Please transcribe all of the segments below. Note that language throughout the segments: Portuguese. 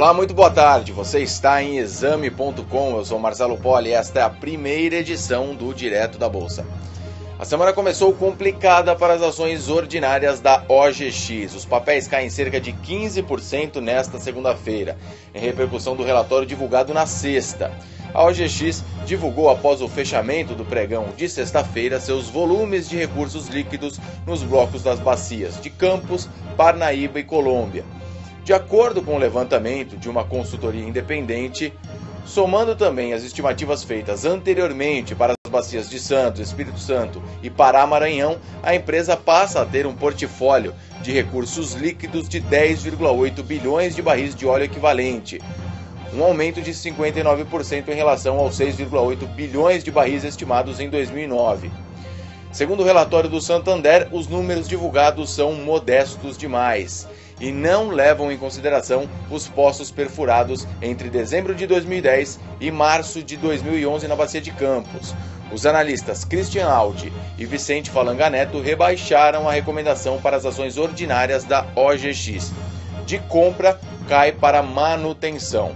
Olá, muito boa tarde. Você está em exame.com. Eu sou Marcelo Poli e esta é a primeira edição do Direto da Bolsa. A semana começou complicada para as ações ordinárias da OGX. Os papéis caem cerca de 15% nesta segunda-feira, em repercussão do relatório divulgado na sexta. A OGX divulgou após o fechamento do pregão de sexta-feira seus volumes de recursos líquidos nos blocos das bacias de Campos, Parnaíba e Colômbia. De acordo com o levantamento de uma consultoria independente, somando também as estimativas feitas anteriormente para as bacias de Santos, Espírito Santo e Pará Maranhão, a empresa passa a ter um portfólio de recursos líquidos de 10,8 bilhões de barris de óleo equivalente, um aumento de 59% em relação aos 6,8 bilhões de barris estimados em 2009. Segundo o relatório do Santander, os números divulgados são modestos demais e não levam em consideração os poços perfurados entre dezembro de 2010 e março de 2011 na Bacia de Campos. Os analistas Christian Aldi e Vicente Falanga Neto rebaixaram a recomendação para as ações ordinárias da OGX. De compra, cai para manutenção.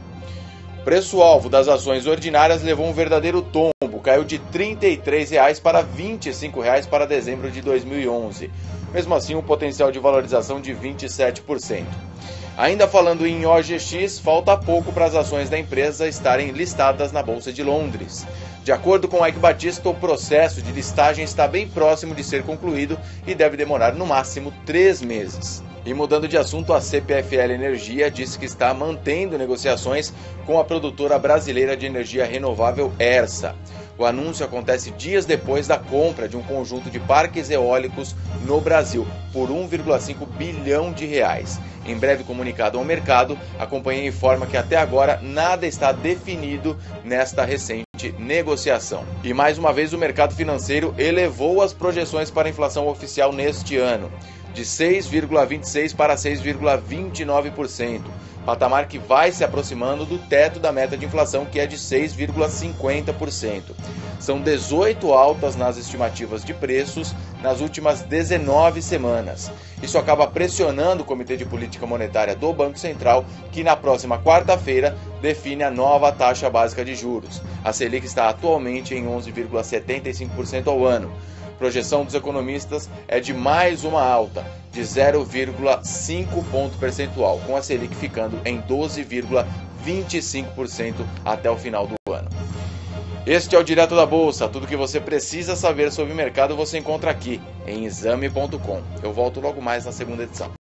Preço-alvo das ações ordinárias levou um verdadeiro tombo, caiu de R$ 33,00 para R$ 25,00 para dezembro de 2011. Mesmo assim, um potencial de valorização de 27%. Ainda falando em OGX, falta pouco para as ações da empresa estarem listadas na Bolsa de Londres. De acordo com Ike Batista, o processo de listagem está bem próximo de ser concluído e deve demorar no máximo três meses. E mudando de assunto, a CPFL Energia disse que está mantendo negociações com a produtora brasileira de energia renovável ERSA. O anúncio acontece dias depois da compra de um conjunto de parques eólicos no Brasil por 1,5 bilhão de reais. Em breve comunicado ao mercado, a companhia informa que até agora nada está definido nesta recente negociação. E mais uma vez o mercado financeiro elevou as projeções para a inflação oficial neste ano de 6,26% para 6,29%, patamar que vai se aproximando do teto da meta de inflação, que é de 6,50%. São 18 altas nas estimativas de preços nas últimas 19 semanas. Isso acaba pressionando o Comitê de Política Monetária do Banco Central, que na próxima quarta-feira define a nova taxa básica de juros. A Selic está atualmente em 11,75% ao ano projeção dos economistas é de mais uma alta, de 0,5 ponto percentual, com a Selic ficando em 12,25% até o final do ano. Este é o Direto da Bolsa. Tudo que você precisa saber sobre o mercado você encontra aqui em exame.com. Eu volto logo mais na segunda edição.